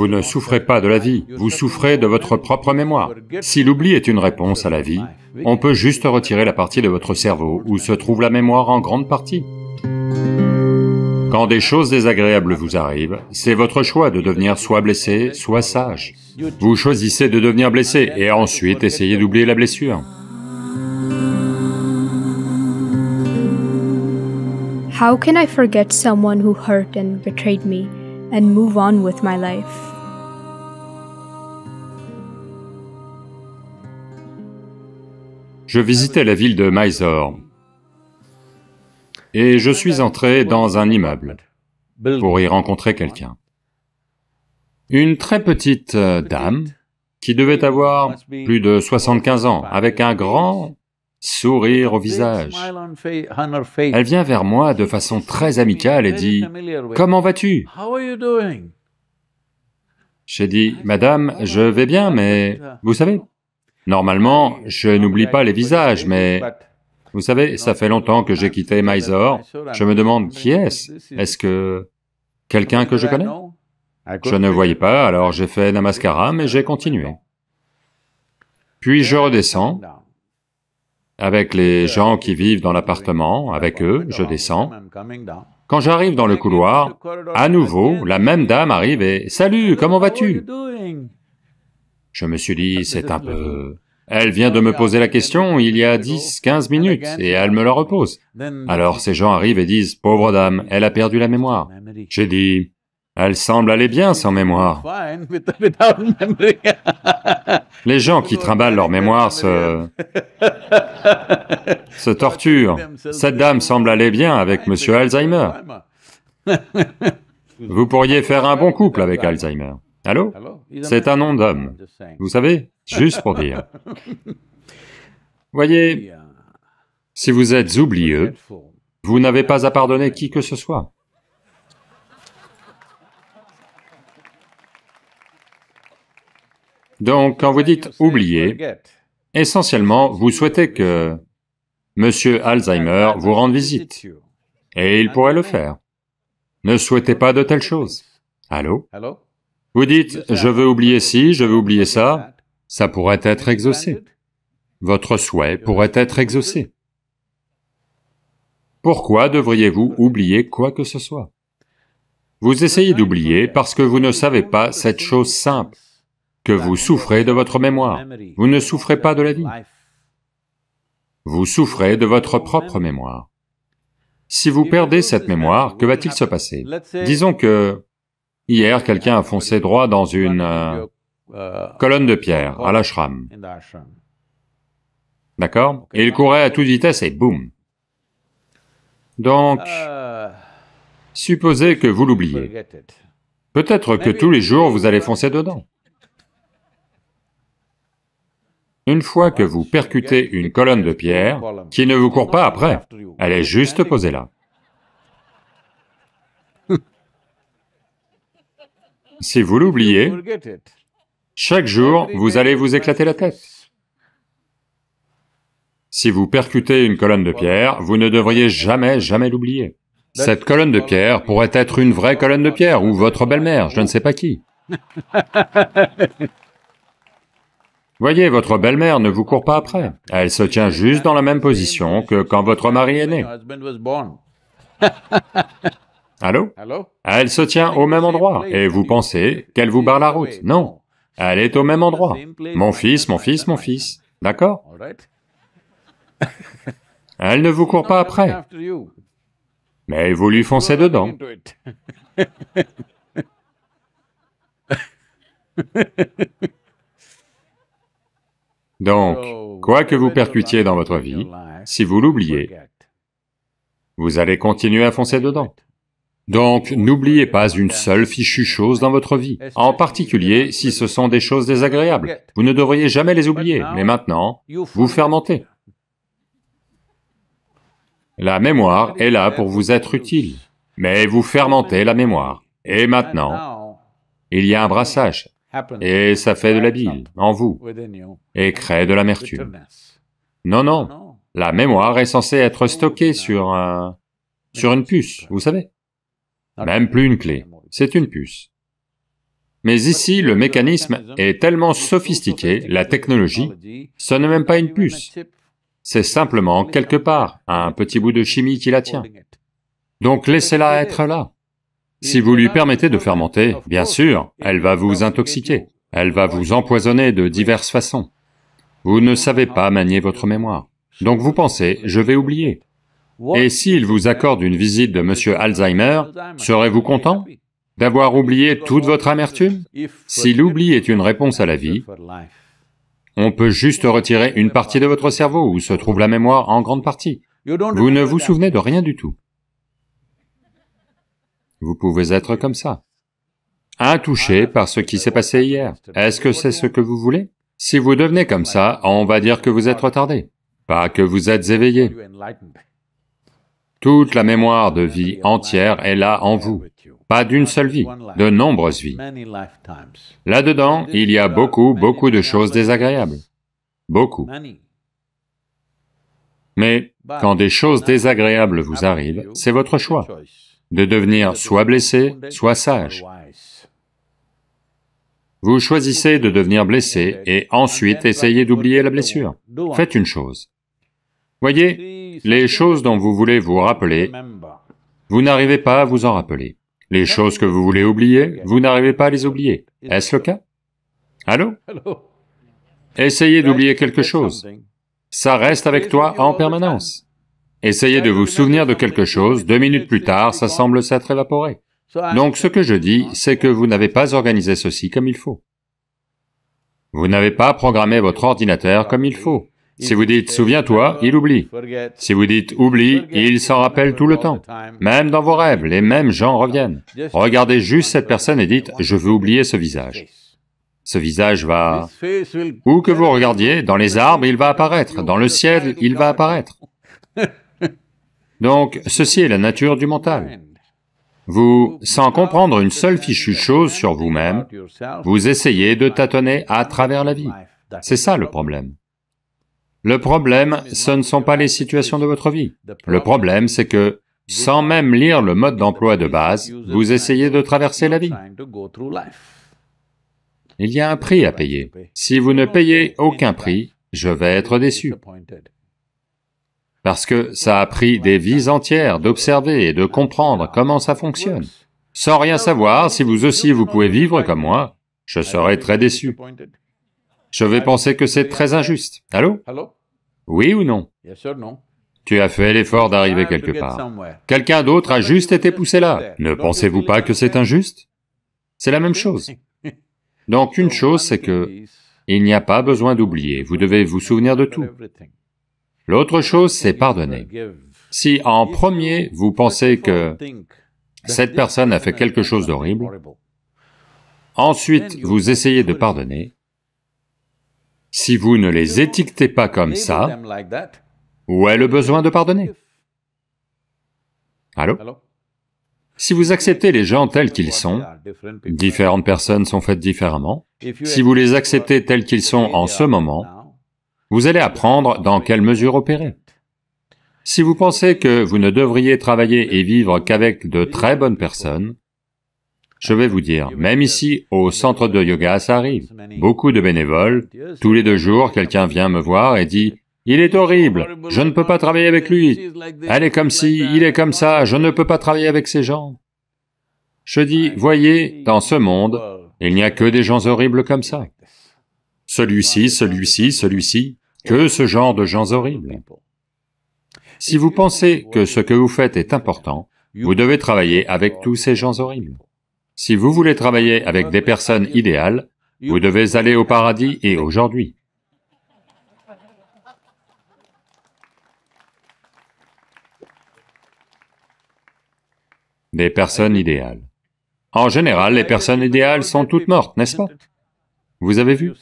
Vous ne souffrez pas de la vie, vous souffrez de votre propre mémoire. Si l'oubli est une réponse à la vie, on peut juste retirer la partie de votre cerveau où se trouve la mémoire en grande partie. Quand des choses désagréables vous arrivent, c'est votre choix de devenir soit blessé, soit sage. Vous choisissez de devenir blessé et ensuite essayez d'oublier la blessure. How can I forget someone who hurt and betrayed me and move on with my life? Je visitais la ville de Mysore et je suis entré dans un immeuble pour y rencontrer quelqu'un. Une très petite euh, dame qui devait avoir plus de 75 ans, avec un grand sourire au visage. Elle vient vers moi de façon très amicale et dit, « Comment vas-tu » J'ai dit, « Madame, je vais bien, mais vous savez, Normalement, je n'oublie pas les visages, mais vous savez, ça fait longtemps que j'ai quitté Mysore, je me demande qui est-ce? Est-ce que quelqu'un que je connais? Je ne voyais pas, alors j'ai fait namaskaram et j'ai continué. Puis je redescends, avec les gens qui vivent dans l'appartement, avec eux, je descends. Quand j'arrive dans le couloir, à nouveau, la même dame arrive et « Salut, comment vas-tu » Je me suis dit, c'est un peu... Elle vient de me poser la question il y a 10, 15 minutes, et elle me la repose. Alors ces gens arrivent et disent, pauvre dame, elle a perdu la mémoire. J'ai dit, elle semble aller bien sans mémoire. Les gens qui trimballent leur mémoire se... se torturent. Cette dame semble aller bien avec monsieur Alzheimer. Vous pourriez faire un bon couple avec Alzheimer. Allô? C'est un nom d'homme. Vous savez, juste pour dire. Voyez, si vous êtes oublieux, vous n'avez pas à pardonner qui que ce soit. Donc, quand vous dites « oublier », essentiellement, vous souhaitez que Monsieur Alzheimer vous rende visite, et il pourrait le faire. Ne souhaitez pas de telles choses. Allô? Vous dites, je veux oublier ci, je veux oublier ça, ça pourrait être exaucé. Votre souhait pourrait être exaucé. Pourquoi devriez-vous oublier quoi que ce soit? Vous essayez d'oublier parce que vous ne savez pas cette chose simple, que vous souffrez de votre mémoire. Vous ne souffrez pas de la vie. Vous souffrez de votre propre mémoire. Si vous perdez cette mémoire, que va-t-il se passer? Disons que Hier, quelqu'un a foncé droit dans une euh, colonne de pierre à l'ashram. D'accord? Il courait à toute vitesse et boum Donc, supposez que vous l'oubliez. Peut-être que tous les jours vous allez foncer dedans. Une fois que vous percutez une colonne de pierre, qui ne vous court pas après, elle est juste posée là. Si vous l'oubliez, chaque jour, vous allez vous éclater la tête. Si vous percutez une colonne de pierre, vous ne devriez jamais, jamais l'oublier. Cette colonne de pierre pourrait être une vraie colonne de pierre, ou votre belle-mère, je ne sais pas qui. Voyez, votre belle-mère ne vous court pas après. Elle se tient juste dans la même position que quand votre mari est né. Allô? Elle se tient au même endroit, et vous pensez qu'elle vous barre la route? Non, elle est au même endroit. Mon fils, mon fils, mon fils. D'accord? Elle ne vous court pas après. Mais vous lui foncez dedans. Donc, quoi que vous percutiez dans votre vie, si vous l'oubliez, vous allez continuer à foncer dedans. Donc, n'oubliez pas une seule fichue chose dans votre vie, en particulier si ce sont des choses désagréables. Vous ne devriez jamais les oublier, mais maintenant, vous fermentez. La mémoire est là pour vous être utile, mais vous fermentez la mémoire. Et maintenant, il y a un brassage, et ça fait de la bile en vous, et crée de l'amertume. Non, non, la mémoire est censée être stockée sur un... sur une puce, vous savez. Même plus une clé, c'est une puce. Mais ici, le mécanisme est tellement sophistiqué, la technologie, ce n'est même pas une puce, c'est simplement quelque part un petit bout de chimie qui la tient. Donc laissez-la être là. Si vous lui permettez de fermenter, bien sûr, elle va vous intoxiquer, elle va vous empoisonner de diverses façons. Vous ne savez pas manier votre mémoire. Donc vous pensez, je vais oublier. Et s'il vous accorde une visite de Monsieur Alzheimer, serez-vous content d'avoir oublié toute votre amertume? Si l'oubli est une réponse à la vie, on peut juste retirer une partie de votre cerveau où se trouve la mémoire en grande partie. Vous ne vous souvenez de rien du tout. Vous pouvez être comme ça. Intouché par ce qui s'est passé hier. Est-ce que c'est ce que vous voulez? Si vous devenez comme ça, on va dire que vous êtes retardé, pas que vous êtes éveillé. Toute la mémoire de vie entière est là en vous, pas d'une seule vie, de nombreuses vies. Là-dedans, il y a beaucoup, beaucoup de choses désagréables. Beaucoup. Mais quand des choses désagréables vous arrivent, c'est votre choix de devenir soit blessé, soit sage. Vous choisissez de devenir blessé et ensuite essayez d'oublier la blessure. Faites une chose. Voyez, les choses dont vous voulez vous rappeler, vous n'arrivez pas à vous en rappeler. Les choses que vous voulez oublier, vous n'arrivez pas à les oublier. Est-ce le cas? Allô? Essayez d'oublier quelque chose. Ça reste avec toi en permanence. Essayez de vous souvenir de quelque chose, deux minutes plus tard, ça semble s'être évaporé. Donc ce que je dis, c'est que vous n'avez pas organisé ceci comme il faut. Vous n'avez pas programmé votre ordinateur comme il faut. Si vous dites « souviens-toi », il oublie. Si vous dites « oublie », il s'en rappelle tout le temps. Même dans vos rêves, les mêmes gens reviennent. Regardez juste cette personne et dites « je veux oublier ce visage ». Ce visage va... Où que vous regardiez, dans les arbres, il va apparaître, dans le ciel, il va apparaître. Donc, ceci est la nature du mental. Vous, sans comprendre une seule fichue chose sur vous-même, vous essayez de tâtonner à travers la vie. C'est ça le problème. Le problème, ce ne sont pas les situations de votre vie. Le problème, c'est que, sans même lire le mode d'emploi de base, vous essayez de traverser la vie. Il y a un prix à payer. Si vous ne payez aucun prix, je vais être déçu parce que ça a pris des vies entières d'observer et de comprendre comment ça fonctionne. Sans rien savoir, si vous aussi vous pouvez vivre comme moi, je serai très déçu. Je vais penser que c'est très injuste. Allô? Oui ou non? Tu as fait l'effort d'arriver quelque part. Quelqu'un d'autre a juste été poussé là. Ne pensez-vous pas que c'est injuste? C'est la même chose. Donc une chose, c'est que il n'y a pas besoin d'oublier, vous devez vous souvenir de tout. L'autre chose, c'est pardonner. Si en premier, vous pensez que cette personne a fait quelque chose d'horrible, ensuite vous essayez de pardonner, si vous ne les étiquetez pas comme ça, où est le besoin de pardonner? Allô? Si vous acceptez les gens tels qu'ils sont, différentes personnes sont faites différemment, si vous les acceptez tels qu'ils sont en ce moment, vous allez apprendre dans quelle mesure opérer. Si vous pensez que vous ne devriez travailler et vivre qu'avec de très bonnes personnes, je vais vous dire, même ici, au centre de yoga, ça arrive. Beaucoup de bénévoles, tous les deux jours, quelqu'un vient me voir et dit, « Il est horrible, je ne peux pas travailler avec lui. Elle est comme ci, il est comme ça, je ne peux pas travailler avec ces gens. » Je dis, « Voyez, dans ce monde, il n'y a que des gens horribles comme ça. Celui-ci, celui-ci, celui-ci, que ce genre de gens horribles. Si vous pensez que ce que vous faites est important, vous devez travailler avec tous ces gens horribles. Si vous voulez travailler avec des personnes idéales, vous devez aller au paradis et aujourd'hui. Des personnes idéales. En général, les personnes idéales sont toutes mortes, n'est-ce pas? Vous avez vu?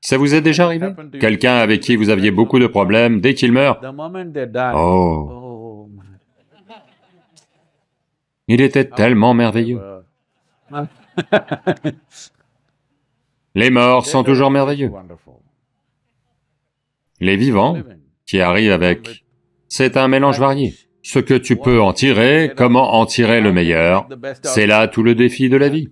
Ça vous est déjà arrivé? Quelqu'un avec qui vous aviez beaucoup de problèmes, dès qu'il meurt, oh Il était tellement merveilleux. Les morts sont toujours merveilleux. Les vivants, qui arrivent avec... C'est un mélange varié. ce que tu peux en tirer, comment en tirer le meilleur. C'est là tout le défi de la vie.